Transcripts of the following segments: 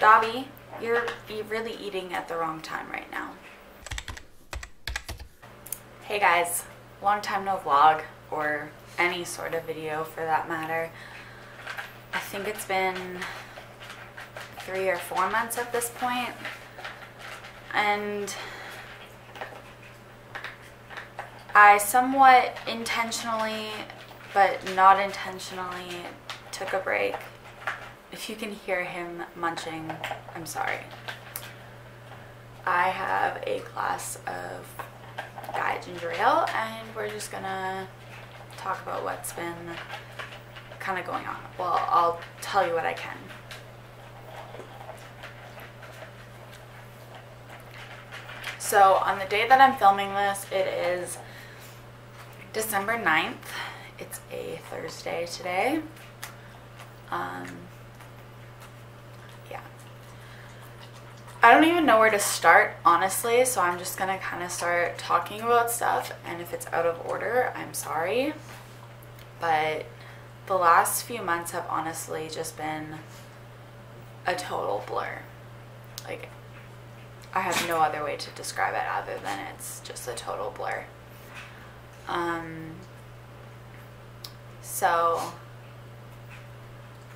Dobby, you're, really eating at the wrong time right now. Hey guys, long time no vlog or any sort of video for that matter. I think it's been three or four months at this point, and I somewhat intentionally, but not intentionally, took a break if you can hear him munching, I'm sorry. I have a glass of Diet Ginger Ale and we're just gonna talk about what's been kind of going on. Well, I'll tell you what I can. So on the day that I'm filming this, it is December 9th. It's a Thursday today. Um, I don't even know where to start, honestly, so I'm just gonna kind of start talking about stuff, and if it's out of order, I'm sorry. But the last few months have honestly just been a total blur. Like, I have no other way to describe it other than it's just a total blur. Um, so,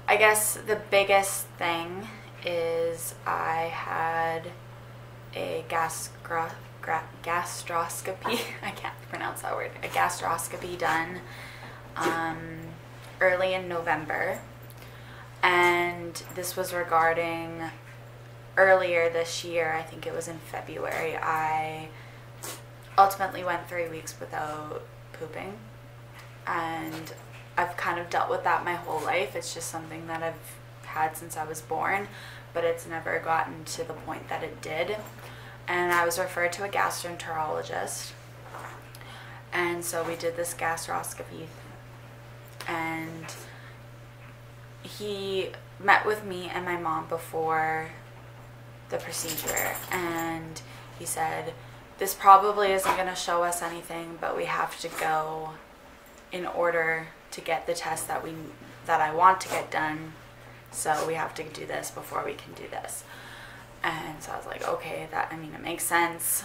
I guess the biggest thing is I had a gastroscopy. I can't pronounce that word. A gastroscopy done um, early in November, and this was regarding earlier this year. I think it was in February. I ultimately went three weeks without pooping, and I've kind of dealt with that my whole life. It's just something that I've had since I was born, but it's never gotten to the point that it did. And I was referred to a gastroenterologist. And so we did this gastroscopy. And he met with me and my mom before the procedure. And he said, This probably isn't going to show us anything, but we have to go in order to get the test that we that I want to get done so we have to do this before we can do this. And so I was like, okay, that, I mean, it makes sense.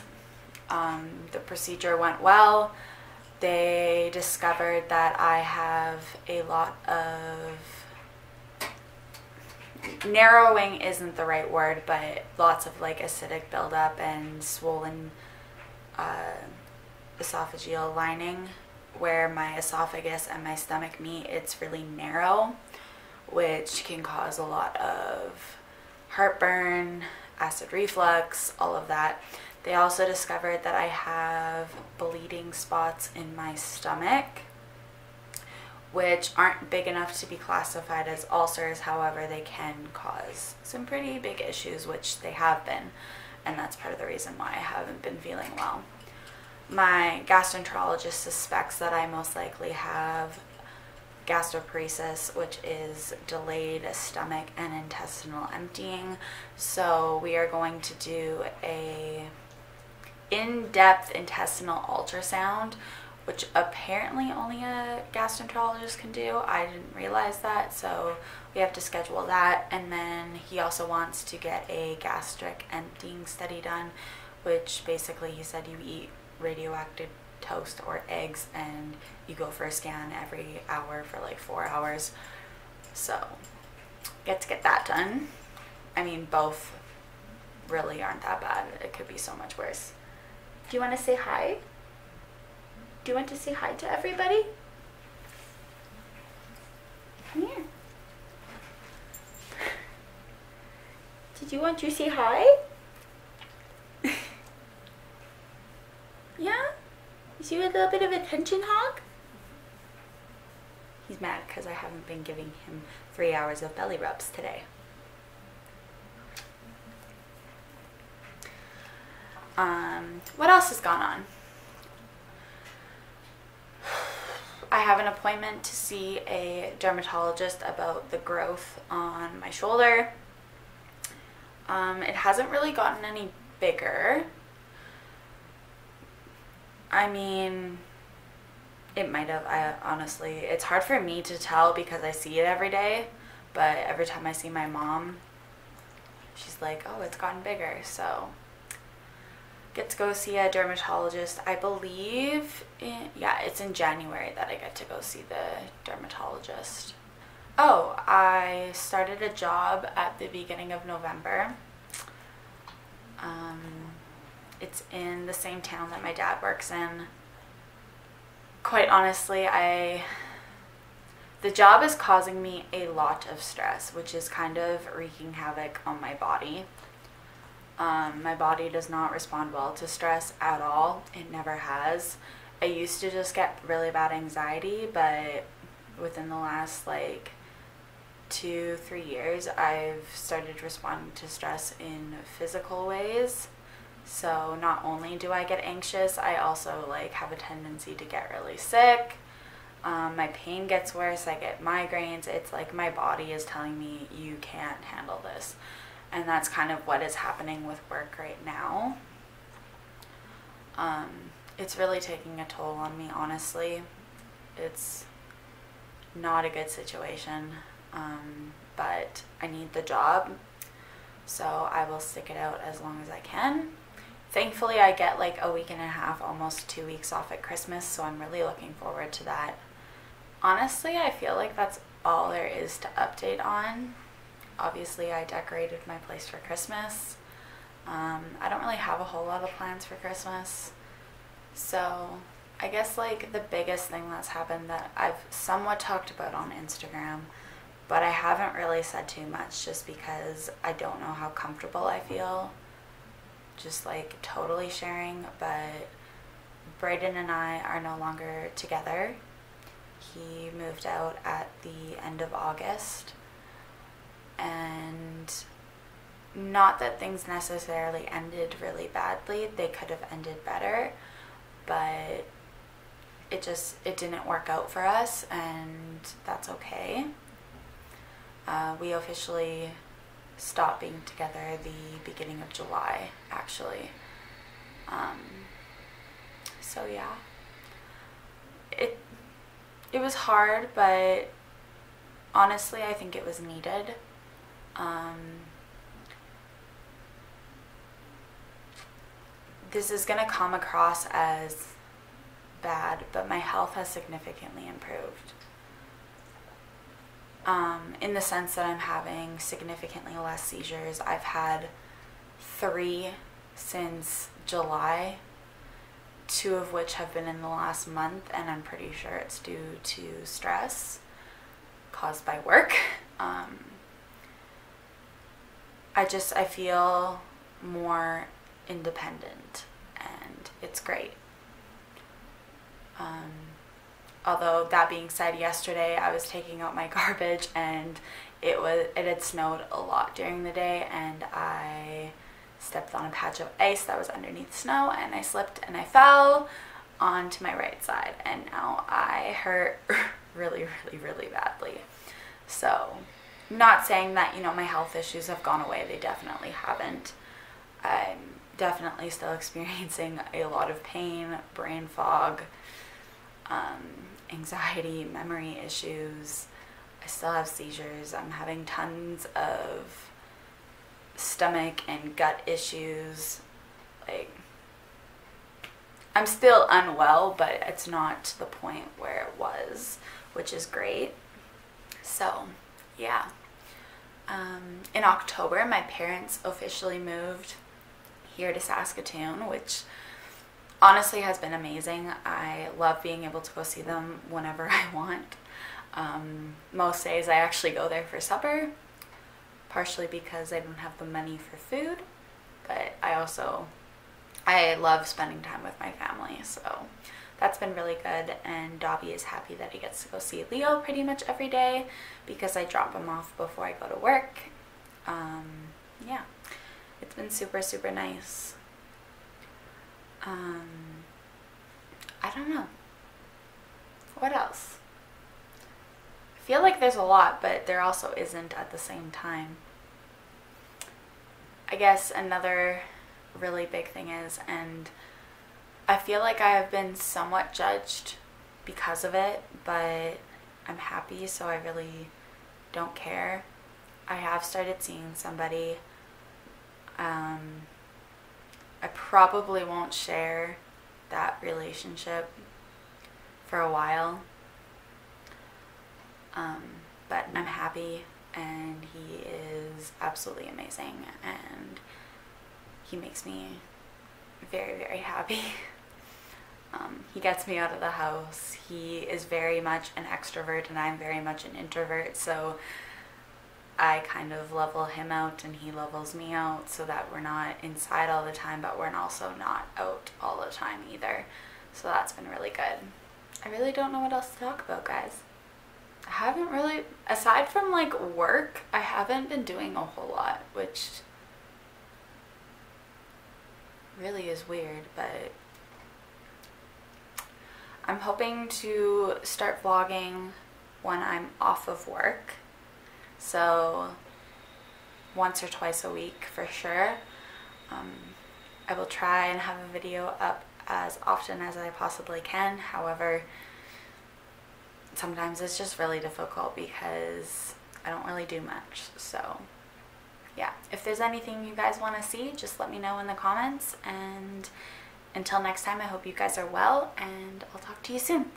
Um, the procedure went well. They discovered that I have a lot of narrowing isn't the right word, but lots of like acidic buildup and swollen uh, esophageal lining where my esophagus and my stomach meet. It's really narrow which can cause a lot of heartburn, acid reflux, all of that. They also discovered that I have bleeding spots in my stomach, which aren't big enough to be classified as ulcers. However, they can cause some pretty big issues, which they have been. And that's part of the reason why I haven't been feeling well. My gastroenterologist suspects that I most likely have gastroparesis, which is delayed stomach and intestinal emptying. So we are going to do a in-depth intestinal ultrasound, which apparently only a gastroenterologist can do. I didn't realize that, so we have to schedule that. And then he also wants to get a gastric emptying study done, which basically he said you eat radioactive toast or eggs and you go for a scan every hour for like four hours. So get to get that done. I mean, both really aren't that bad. It could be so much worse. Do you want to say hi? Do you want to say hi to everybody? Come here. Did you want to say hi? yeah? You a little bit of attention hog? He's mad because I haven't been giving him three hours of belly rubs today. Um, what else has gone on? I have an appointment to see a dermatologist about the growth on my shoulder. Um, it hasn't really gotten any bigger. I mean, it might have. I honestly, it's hard for me to tell because I see it every day. But every time I see my mom, she's like, oh, it's gotten bigger. So get to go see a dermatologist. I believe, in, yeah, it's in January that I get to go see the dermatologist. Oh, I started a job at the beginning of November. Um, it's in the same town that my dad works in. Quite honestly, I the job is causing me a lot of stress, which is kind of wreaking havoc on my body. Um, my body does not respond well to stress at all. It never has. I used to just get really bad anxiety, but within the last like two, three years, I've started responding to stress in physical ways. So not only do I get anxious, I also like have a tendency to get really sick. Um, my pain gets worse. I get migraines. It's like my body is telling me you can't handle this, and that's kind of what is happening with work right now. Um, it's really taking a toll on me, honestly. It's not a good situation, um, but I need the job, so I will stick it out as long as I can. Thankfully, I get like a week and a half, almost two weeks off at Christmas, so I'm really looking forward to that. Honestly, I feel like that's all there is to update on. Obviously, I decorated my place for Christmas. Um, I don't really have a whole lot of plans for Christmas. So, I guess like the biggest thing that's happened that I've somewhat talked about on Instagram, but I haven't really said too much just because I don't know how comfortable I feel just like totally sharing, but Braden and I are no longer together. He moved out at the end of August. And not that things necessarily ended really badly, they could have ended better, but it just it didn't work out for us and that's okay. Uh, we officially stop being together the beginning of July, actually. Um, so yeah, it it was hard, but honestly, I think it was needed. Um, this is gonna come across as bad, but my health has significantly improved um, in the sense that I'm having significantly less seizures. I've had three since July, two of which have been in the last month, and I'm pretty sure it's due to stress caused by work. Um, I just I feel more independent, and it's great. Um, although that being said yesterday i was taking out my garbage and it was it had snowed a lot during the day and i stepped on a patch of ice that was underneath snow and i slipped and i fell onto my right side and now i hurt really really really badly. So not saying that you know my health issues have gone away they definitely haven't. I'm definitely still experiencing a lot of pain brain fog um, anxiety, memory issues. I still have seizures. I'm having tons of stomach and gut issues. Like, I'm still unwell, but it's not to the point where it was, which is great. So, yeah. Um, in October, my parents officially moved here to Saskatoon, which honestly has been amazing. I love being able to go see them whenever I want. Um, most days I actually go there for supper, partially because I don't have the money for food, but I also I love spending time with my family, so that's been really good. And Dobby is happy that he gets to go see Leo pretty much every day because I drop him off before I go to work. Um, yeah, it's been super super nice. Um, I don't know. What else? I feel like there's a lot, but there also isn't at the same time. I guess another really big thing is, and I feel like I have been somewhat judged because of it, but I'm happy, so I really don't care. I have started seeing somebody Um, I probably won't share that relationship for a while. Um, but I'm happy and he is absolutely amazing and he makes me very, very happy. Um, he gets me out of the house. He is very much an extrovert and I'm very much an introvert. So I kind of level him out and he levels me out so that we're not inside all the time, but we're also not out all the time either. So that's been really good. I really don't know what else to talk about, guys. I haven't really, aside from like work, I haven't been doing a whole lot, which really is weird, but I'm hoping to start vlogging when I'm off of work. So once or twice a week for sure. Um, I will try and have a video up as often as I possibly can. However, sometimes it's just really difficult because I don't really do much. So yeah, if there's anything you guys want to see, just let me know in the comments. And until next time, I hope you guys are well, and I'll talk to you soon.